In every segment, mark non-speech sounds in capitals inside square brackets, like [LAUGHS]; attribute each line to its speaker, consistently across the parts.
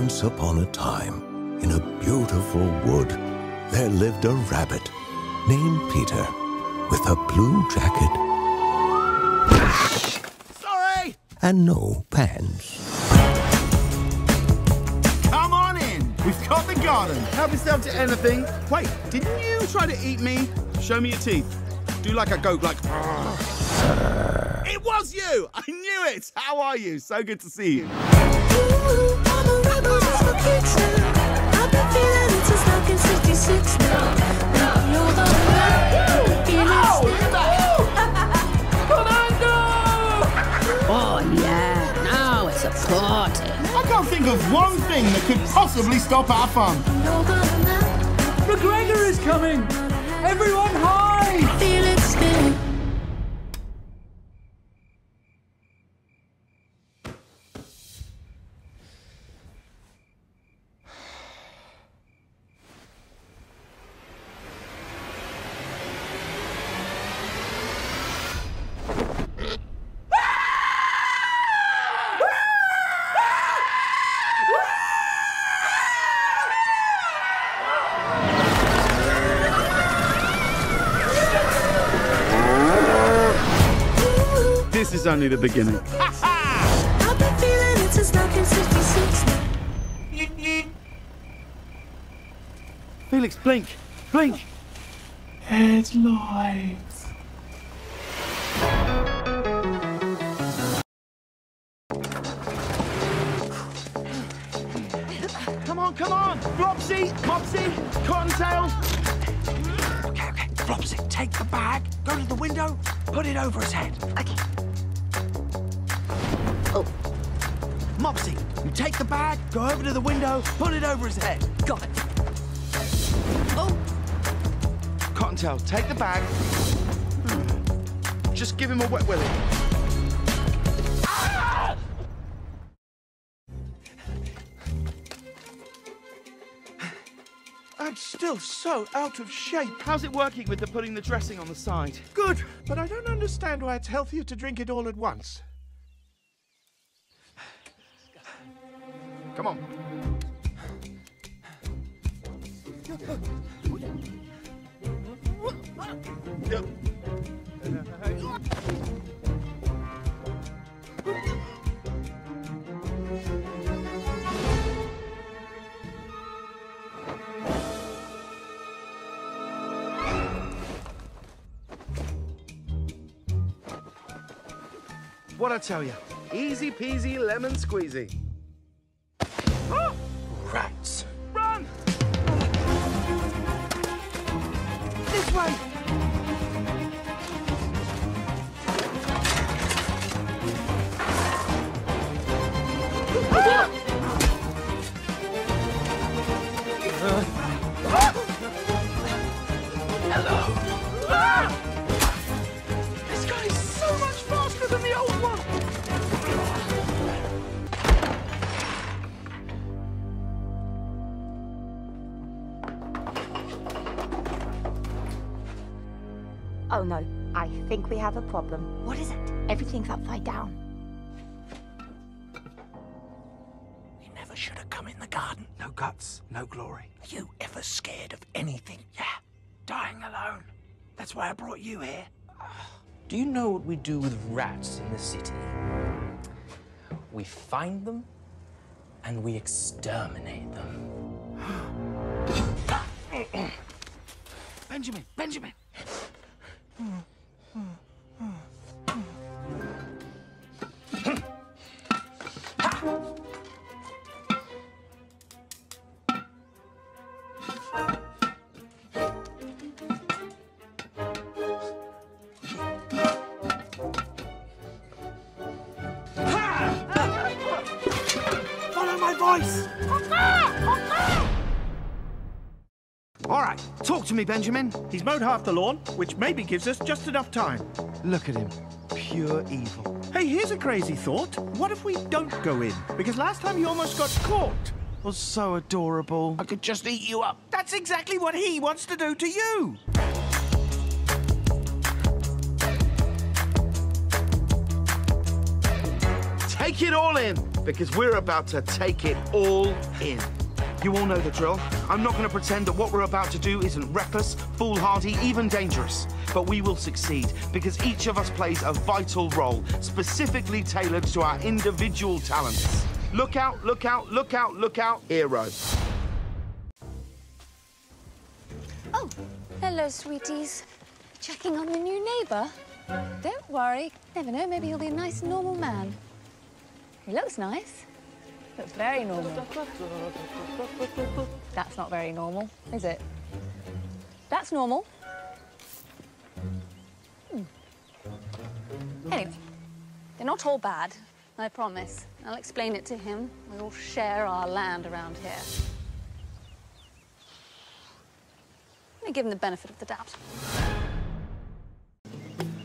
Speaker 1: Once upon a time, in a beautiful wood, there lived a rabbit named Peter with a blue jacket
Speaker 2: Sorry!
Speaker 1: and no pants.
Speaker 2: Come on in. We've got the garden. Help yourself to anything. Wait, didn't you try to eat me? Show me your teeth. Do like a goat, like. Ah. It was you! I knew it! How are you? So good to see you. I can't think of one thing that could possibly stop our fun.
Speaker 3: McGregor is coming! Everyone hide!
Speaker 2: This is only the beginning. [LAUGHS] Felix, blink! Blink!
Speaker 3: Headlights.
Speaker 2: Come on, come on! Flopsy! Mopsy! Cottontail!
Speaker 4: Okay, okay. Flopsy, take the bag, go to the window, put it over his head.
Speaker 5: Okay.
Speaker 4: Mopsy, you take the bag, go over to the window, put it over his head.
Speaker 5: Got it. Oh!
Speaker 2: Cottontail, take the bag. Just give him a wet willy. Ah!
Speaker 4: I'm still so out of shape.
Speaker 2: How's it working with the putting the dressing on the side?
Speaker 4: Good, but I don't understand why it's healthier to drink it all at once.
Speaker 2: Come on. What I tell you? Easy peasy lemon squeezy.
Speaker 4: Rats.
Speaker 2: Run!
Speaker 4: This way!
Speaker 2: This
Speaker 6: Oh no, I think we have a problem.
Speaker 5: What is it?
Speaker 6: Everything's upside down.
Speaker 4: We never should have come in the garden. No guts, no glory. Are you ever scared of anything? Yeah, dying alone. That's why I brought you here.
Speaker 7: Do you know what we do with rats in the city? We find them and we exterminate them. [GASPS]
Speaker 4: Benjamin, Benjamin. Follow my voice.
Speaker 2: All right, talk to me, Benjamin.
Speaker 4: He's mowed half the lawn, which maybe gives us just enough time.
Speaker 2: Look at him. Pure evil.
Speaker 4: Hey, here's a crazy thought. What if we don't go in? Because last time you almost got caught.
Speaker 2: Was so adorable.
Speaker 4: I could just eat you up. That's exactly what he wants to do to you.
Speaker 2: Take it all in. because we're about to take it all in. You all know the drill. I'm not going to pretend that what we're about to do isn't reckless, foolhardy, even dangerous. But we will succeed because each of us plays a vital role, specifically tailored to our individual talents. Look out, look out, look out, look out, hero.
Speaker 8: Oh, hello, sweeties. Checking on the new neighbour? Don't worry. Never know, maybe he'll be a nice, normal man. He looks nice. Looks very normal. That's not very normal, is it? That's normal. Hmm. Anyway, they're not all bad, I promise. I'll explain it to him. We all share our land around here. Let me give him the benefit of the doubt.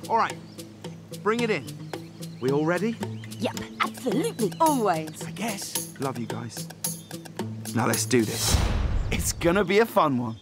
Speaker 2: All right, bring it in. We all ready?
Speaker 5: Yep, absolutely, always.
Speaker 2: I guess. Love you guys. Now let's do this. It's gonna be a fun one.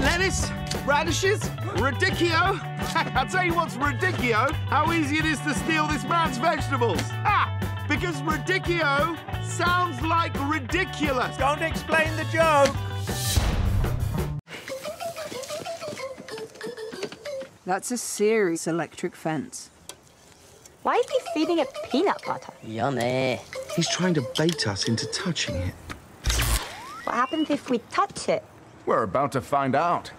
Speaker 2: Lettuce, radishes, radicchio. [LAUGHS] I'll tell you what's radicchio, how easy it is to steal this man's vegetables. [LAUGHS] Ah, because radicchio sounds like ridiculous.
Speaker 4: Don't explain the joke.
Speaker 3: That's a serious electric fence.
Speaker 6: Why is he feeding it peanut butter?
Speaker 5: Yummy.
Speaker 2: He's trying to bait us into touching it.
Speaker 6: What happens if we touch it?
Speaker 9: We're about to find out.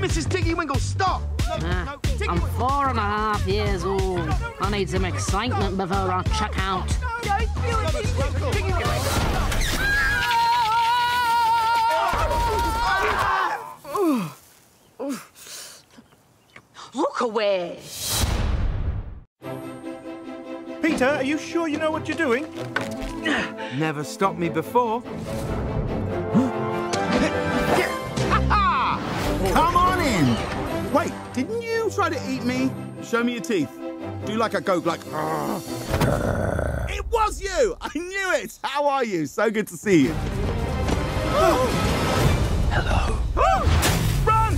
Speaker 2: No, Mrs. Tiggy Winkle, stop! No, no,
Speaker 5: I'm four and a half years old. I need some excitement before I check out.
Speaker 2: Tiggy Winkle.
Speaker 5: Look away.
Speaker 4: Peter, are you sure you know what you're doing?
Speaker 2: Never stopped me before. Didn't try to eat me? Show me your teeth. Do like a goat, like. Ah. It was you! I knew it! How are you? So good to see you.
Speaker 7: Hello. [GASPS]
Speaker 2: Run!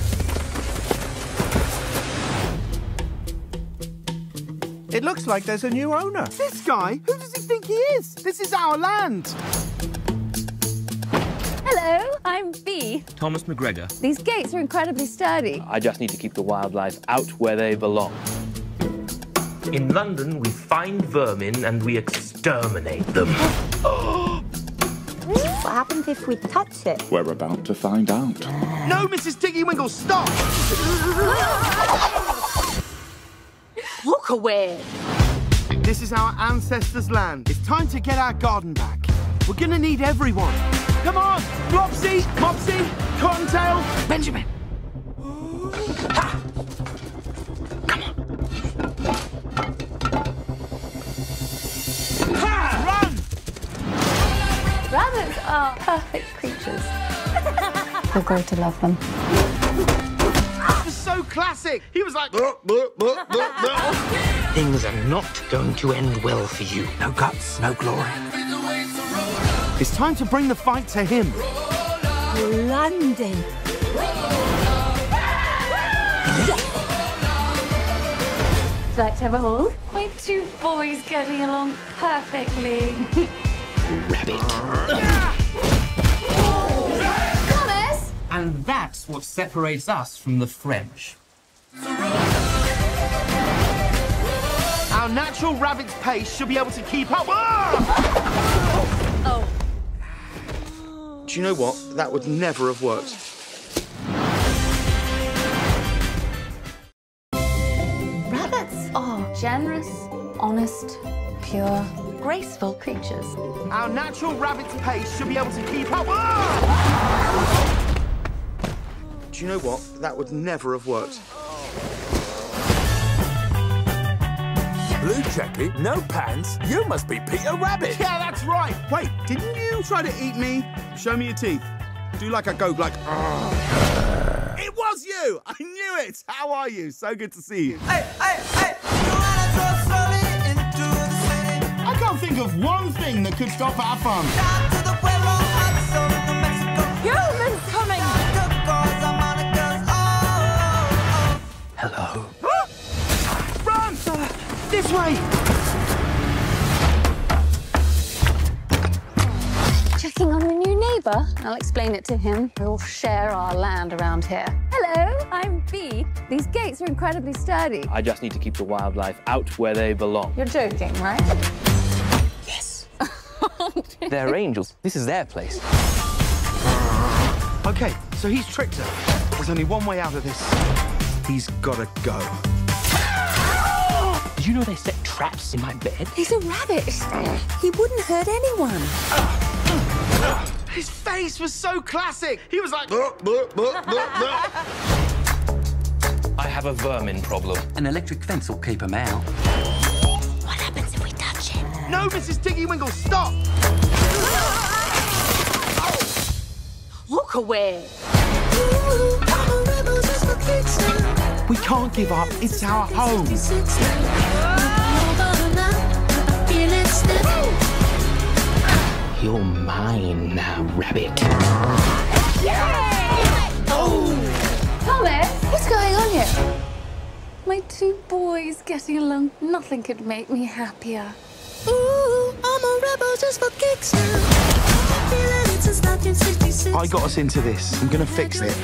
Speaker 4: It looks like there's a new owner.
Speaker 2: This guy? Who does he think he is? This is our land.
Speaker 8: Hello, I'm Bea.
Speaker 7: Thomas McGregor.
Speaker 8: These gates are incredibly sturdy.
Speaker 7: I just need to keep the wildlife out where they belong. In London, we find vermin and we exterminate them. [GASPS]
Speaker 6: What happens if we touch it?
Speaker 9: We're about to find out.
Speaker 2: No, Mrs. Tiggy Winkle, stop! [LAUGHS]
Speaker 5: Look away.
Speaker 2: This is our ancestors' land. It's time to get our garden back. We're gonna need everyone. Come on, Flopsy, Mopsy, Cottontail, Benjamin. Come on. Ha! Run!
Speaker 8: Rabbits are perfect creatures. [LAUGHS] You'll grow to love them.
Speaker 2: That was so classic. He was like.
Speaker 7: Things are not going to end well for you.
Speaker 4: No guts, no glory.
Speaker 2: It's time to bring the fight to him.
Speaker 5: London.
Speaker 8: Would you like to have a hold? My two boys getting along perfectly. Thomas!
Speaker 7: And that's what separates us from the French.
Speaker 2: Our natural rabbit's pace should be able to keep up. Ah! Do you know what? That would never have worked.
Speaker 8: rabbits are generous, honest, pure, graceful creatures.
Speaker 2: Our natural rabbit's pace should be able to keep up. Ah! Do you know what? That would never have worked.
Speaker 9: Blue jacket, no pants. You must be Peter Rabbit.
Speaker 2: Yeah, that's right. Wait, didn't you try to eat me? Show me your teeth. Do like a goat, like. "Argh." It was you! I knew it! How are you? So good to see you. I can't think of one thing that could stop our fun.
Speaker 8: Humans coming!
Speaker 4: Hello.
Speaker 2: Run! this way!
Speaker 8: Checking on the new neighbour. I'll explain it to him. We all share our land around here. Hello, I'm Bea. These gates are incredibly sturdy.
Speaker 7: I just need to keep the wildlife out where they belong.
Speaker 8: You're joking, right?
Speaker 7: Yes. [LAUGHS] They're angels. This is their place.
Speaker 2: Okay, so he's tricked her. There's only one way out of this. He's gotta go.
Speaker 7: Did you know they set traps in my bed?
Speaker 8: He's a rabbit. He wouldn't hurt anyone.
Speaker 2: His face was so classic. He was like.
Speaker 7: I have a vermin problem.
Speaker 4: An electric fence will keep him out.
Speaker 8: What happens if we touch him?
Speaker 2: no, Mrs. Tiggy Winkle, stop!
Speaker 5: Look away.
Speaker 2: We can't give up. It's our home.
Speaker 7: You're mine now, rabbit.
Speaker 8: Thomas, oh. what's going on here? My two boys getting along. Nothing could make me happier.
Speaker 2: I got us into this. I'm gonna fix it.